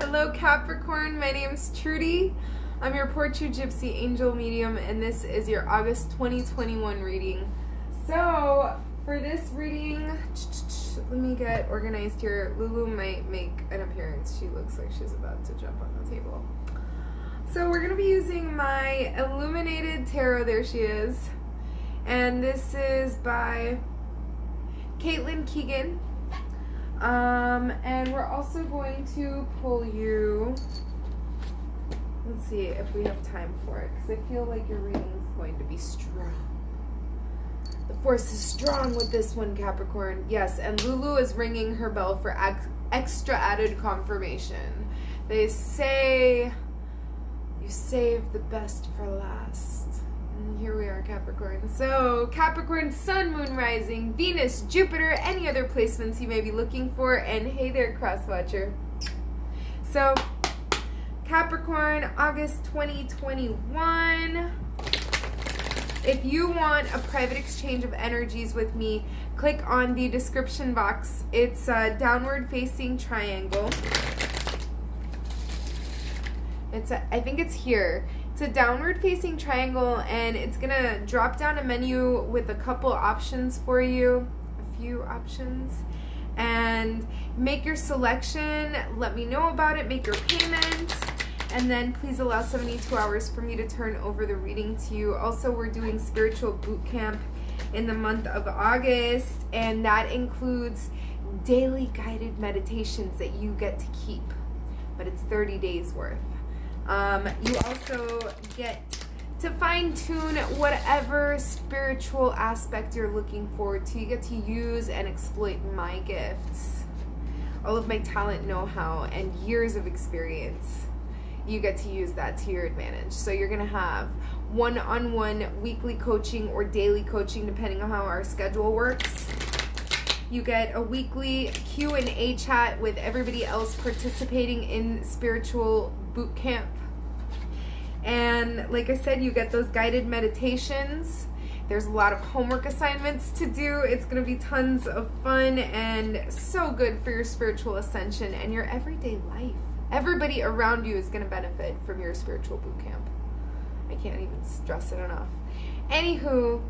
Hello Capricorn, my name's Trudy. I'm your Portugypsy Angel Medium and this is your August 2021 reading. So, for this reading, let me get organized here. Lulu might make an appearance. She looks like she's about to jump on the table. So we're going to be using my Illuminated Tarot. There she is. And this is by Caitlin Keegan. Um, and we're also going to pull you, let's see if we have time for it, because I feel like your reading is going to be strong. The force is strong with this one, Capricorn. Yes, and Lulu is ringing her bell for extra added confirmation. They say you save the best for last. Here we are, Capricorn. So, Capricorn, Sun, Moon, Rising, Venus, Jupiter, any other placements you may be looking for, and hey there, Crosswatcher. So, Capricorn, August 2021. If you want a private exchange of energies with me, click on the description box. It's a downward facing triangle. It's a, I think it's here. It's a downward facing triangle and it's gonna drop down a menu with a couple options for you, a few options. And make your selection, let me know about it, make your payment, and then please allow 72 hours for me to turn over the reading to you. Also, we're doing spiritual boot camp in the month of August, and that includes daily guided meditations that you get to keep, but it's 30 days worth. Um, you also get to fine tune whatever spiritual aspect you're looking forward to. You get to use and exploit my gifts, all of my talent, know how, and years of experience. You get to use that to your advantage. So you're going to have one on one weekly coaching or daily coaching, depending on how our schedule works. You get a weekly Q&A chat with everybody else participating in spiritual boot camp and like I said, you get those guided meditations. There's a lot of homework assignments to do. It's going to be tons of fun and so good for your spiritual ascension and your everyday life. Everybody around you is going to benefit from your spiritual boot camp. I can't even stress it enough. Anywho,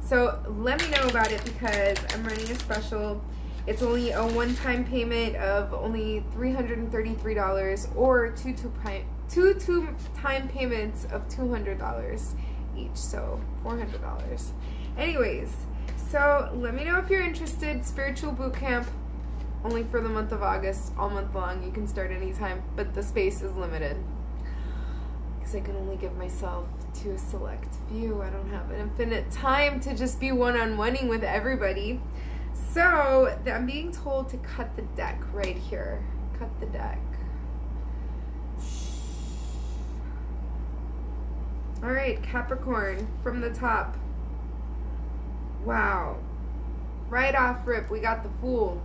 so let me know about it because I'm running a special. It's only a one-time payment of only $333 or two, two, two two time payments of $200 each, so $400. Anyways, so let me know if you're interested. Spiritual boot camp, only for the month of August, all month long. You can start anytime, but the space is limited. Because I can only give myself to a select few. I don't have an infinite time to just be one-on-oneing with everybody. So I'm being told to cut the deck right here. Cut the deck. All right, Capricorn from the top. Wow. Right off rip, we got the Fool.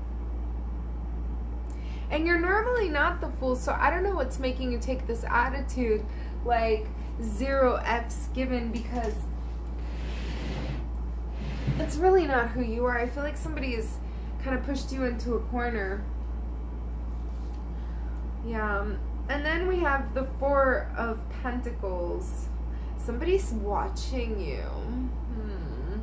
And you're normally not the Fool, so I don't know what's making you take this attitude like zero F's given because it's really not who you are. I feel like somebody has kind of pushed you into a corner. Yeah. Um, and then we have the Four of Pentacles. Somebody's watching you. Hmm.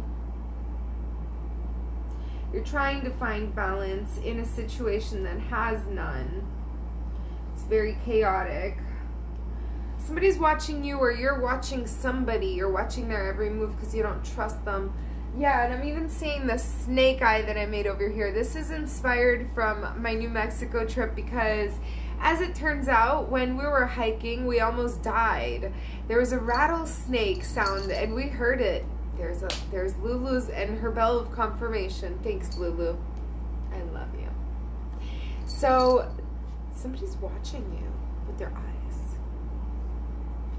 You're trying to find balance in a situation that has none. It's very chaotic. Somebody's watching you or you're watching somebody. You're watching their every move because you don't trust them. Yeah, and I'm even seeing the snake eye that I made over here. This is inspired from my New Mexico trip because as it turns out, when we were hiking, we almost died. There was a rattlesnake sound and we heard it. There's a there's Lulu's and her bell of confirmation. Thanks, Lulu. I love you. So somebody's watching you with their eyes.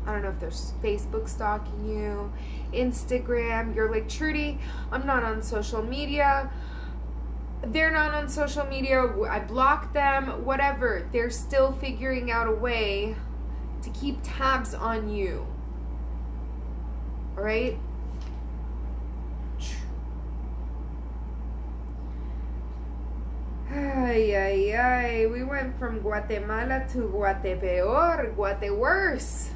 I don't know if they're Facebook stalking you, Instagram. You're like, Trudy, I'm not on social media they're not on social media, I block them, whatever. They're still figuring out a way to keep tabs on you. All right? Ay, ay, ay. We went from Guatemala to Guatepeor, Guate worse.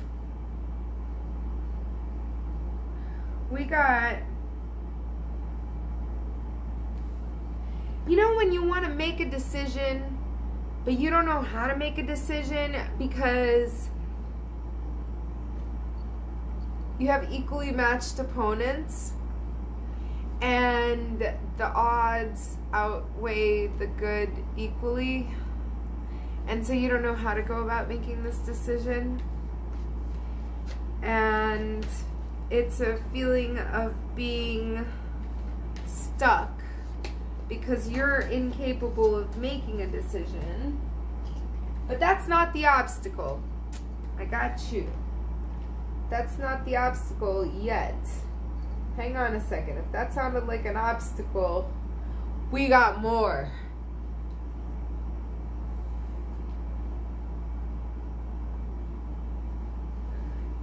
We got. You know, when you want to make a decision, but you don't know how to make a decision because you have equally matched opponents and the odds outweigh the good equally and so you don't know how to go about making this decision. And it's a feeling of being stuck because you're incapable of making a decision but that's not the obstacle i got you that's not the obstacle yet Hang on a second. If that sounded like an obstacle, we got more.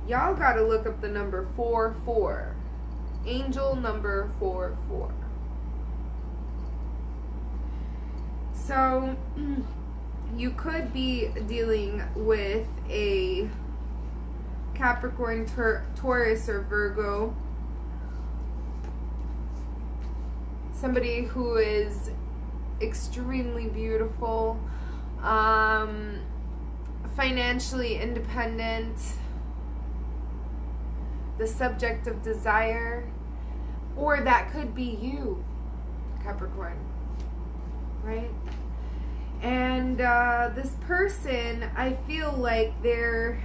Y'all got to look up the number 4 4. Angel number 4 So, you could be dealing with a Capricorn, Taurus, or Virgo somebody who is extremely beautiful, um, financially independent, the subject of desire, or that could be you, Capricorn, right? And uh, this person, I feel like they're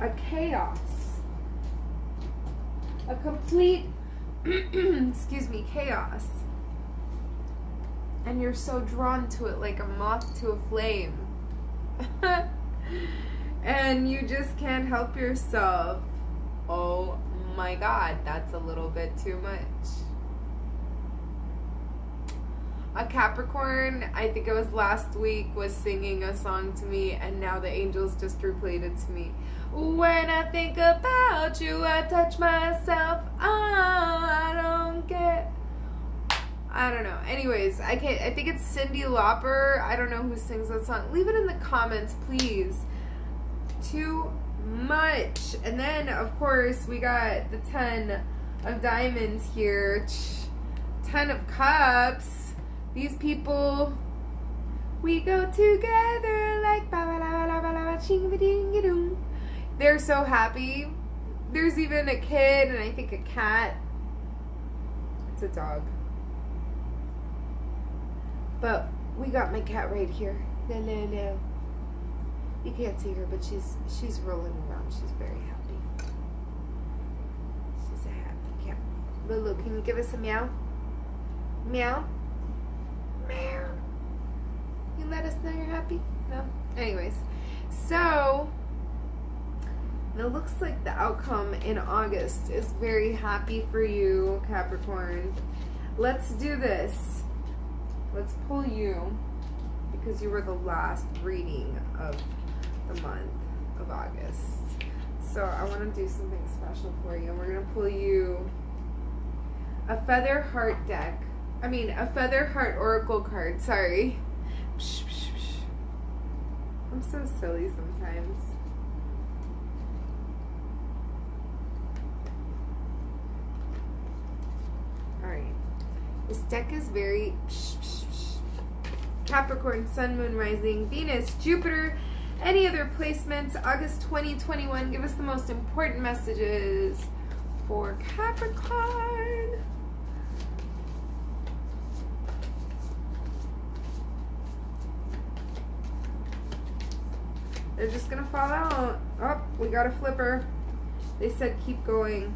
a chaos, a complete excuse me, chaos. And you're so drawn to it like a moth to a flame. and you just can't help yourself. Oh my god, that's a little bit too much. A Capricorn, I think it was last week, was singing a song to me, and now the angels just replayed it to me. When I think about you, I touch myself. Oh, I don't get. I don't know. Anyways, I can't. I think it's Cyndi Lauper. I don't know who sings that song. Leave it in the comments, please. Too much. And then, of course, we got the ten of diamonds here. Ten of cups. These people. We go together like ba ba la ba la ba la ching ba ding dong. They're so happy. There's even a kid and I think a cat. It's a dog. But we got my cat right here. No, no, no. You can't see her, but she's she's rolling around. She's very happy. She's a happy cat. Lulu, can you give us a meow? Meow? You let us know you're happy? No? Anyways. So, it looks like the outcome in August is very happy for you, Capricorn. Let's do this. Let's pull you because you were the last reading of the month of August. So I want to do something special for you. We're going to pull you a Feather Heart deck. I mean, a Feather Heart Oracle card. Sorry. I'm so silly sometimes. Alright. This deck is very Capricorn, Sun, Moon, Rising, Venus, Jupiter, any other placements, August 2021. Give us the most important messages for Capricorn. They're just gonna fall out. Oh, we got a flipper. They said keep going.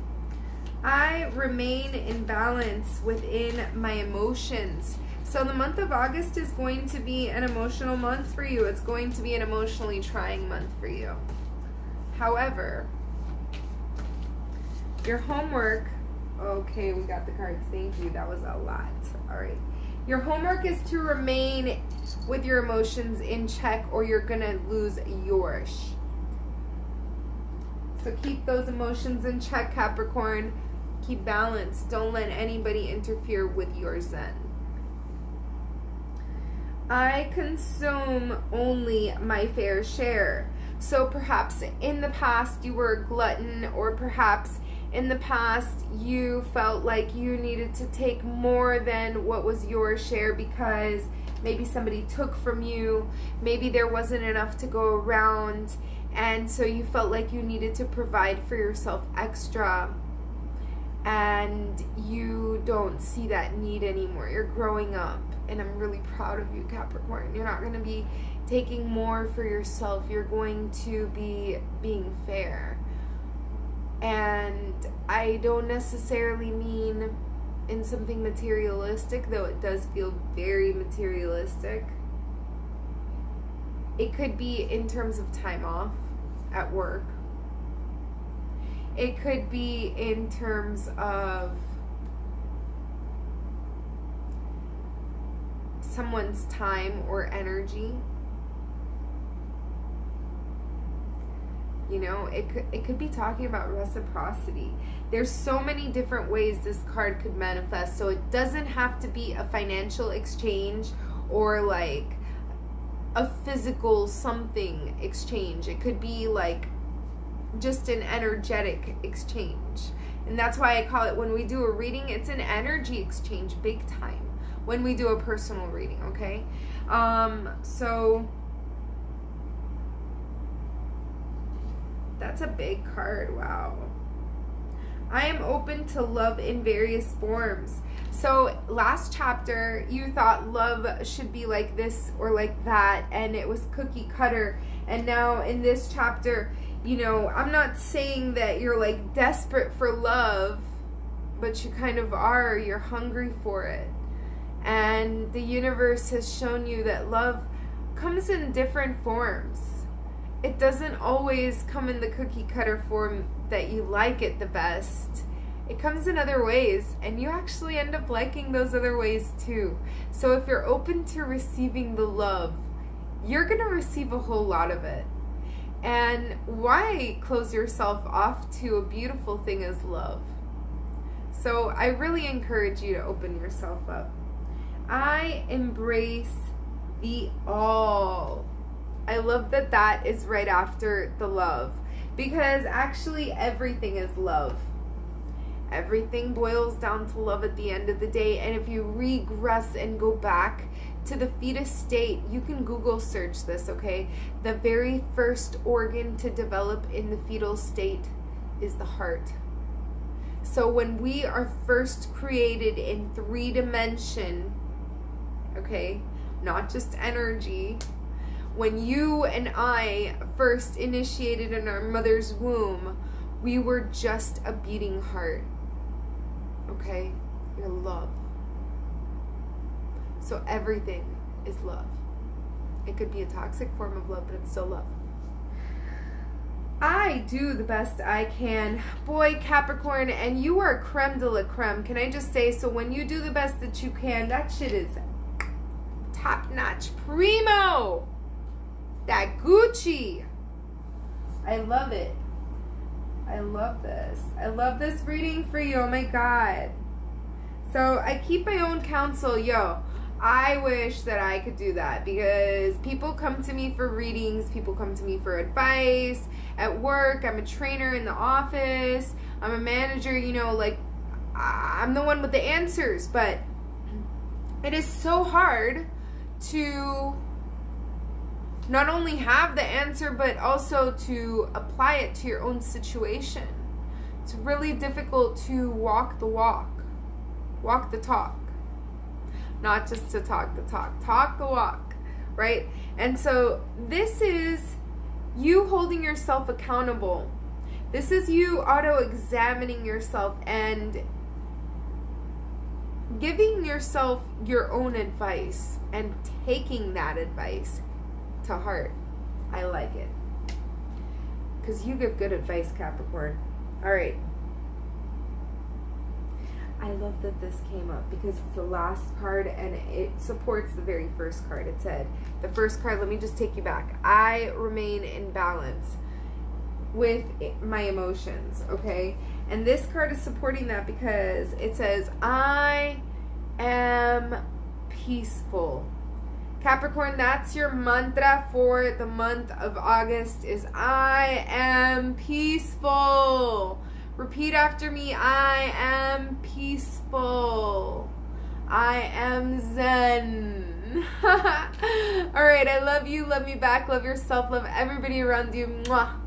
I remain in balance within my emotions. So the month of August is going to be an emotional month for you. It's going to be an emotionally trying month for you. However, your homework, okay, we got the cards. Thank you. That was a lot. All right. Your homework is to remain with your emotions in check or you're going to lose yours. So keep those emotions in check, Capricorn. Keep balance. Don't let anybody interfere with your zen. I consume only my fair share. So perhaps in the past you were a glutton, or perhaps in the past you felt like you needed to take more than what was your share because maybe somebody took from you, maybe there wasn't enough to go around, and so you felt like you needed to provide for yourself extra and you don't see that need anymore. You're growing up, and I'm really proud of you, Capricorn. You're not going to be taking more for yourself, you're going to be being fair. And I don't necessarily mean in something materialistic, though it does feel very materialistic. It could be in terms of time off at work it could be in terms of someone's time or energy. You know, it could it could be talking about reciprocity. There's so many different ways this card could manifest. So it doesn't have to be a financial exchange or like a physical something exchange. It could be like just an energetic exchange. And that's why I call it when we do a reading, it's an energy exchange big time when we do a personal reading, okay? Um, so that's a big card. Wow. I am open to love in various forms. So, last chapter, you thought love should be like this or like that, and it was cookie cutter. And now, in this chapter, you know, I'm not saying that you're like desperate for love, but you kind of are. You're hungry for it. And the universe has shown you that love comes in different forms. It doesn't always come in the cookie cutter form that you like it the best. It comes in other ways, and you actually end up liking those other ways too. So if you're open to receiving the love, you're to receive a whole lot of it. And why close yourself off to a beautiful thing as love? So I really encourage you to open yourself up. I embrace the all. I love that that is right after the love because actually everything is love. Everything boils down to love at the end of the day. And if you regress and go back to the fetus state, you can Google search this, okay? The very first organ to develop in the fetal state is the heart. So when we are first created in three dimension, okay, not just energy, when you and I first initiated in our mother's womb, we were just a beating heart. Okay? Your love. So everything is love. It could be a toxic form of love, but it's still love. I do the best I can. Boy, Capricorn, and you are creme de la creme. Can I just say, so when you do the best that you can, that shit is top notch. Primo! That Gucci. I love it. I love this. I love this reading for you. Oh my God. So I keep my own counsel. Yo, I wish that I could do that because people come to me for readings, people come to me for advice at work. I'm a trainer in the office, I'm a manager, you know, like I'm the one with the answers, but it is so hard to not only have the answer, but also to apply it to your own situation. It's really difficult to walk the walk, walk the talk not just to talk the talk, talk the walk, right? And so this is you holding yourself accountable. This is you auto examining yourself and giving yourself your own advice and taking that advice to heart. I like it. Because you give good advice, Capricorn. All right. I love that this came up because it's the last card and it supports the very first card. It said, the first card, let me just take you back. I remain in balance with my emotions, okay? And this card is supporting that because it says, I am peaceful. Capricorn, that's your mantra for the month of August is I am peaceful. Repeat after me. I am peaceful. I am zen. All right, I love you. Love me back. Love yourself. Love everybody around you. Mwah.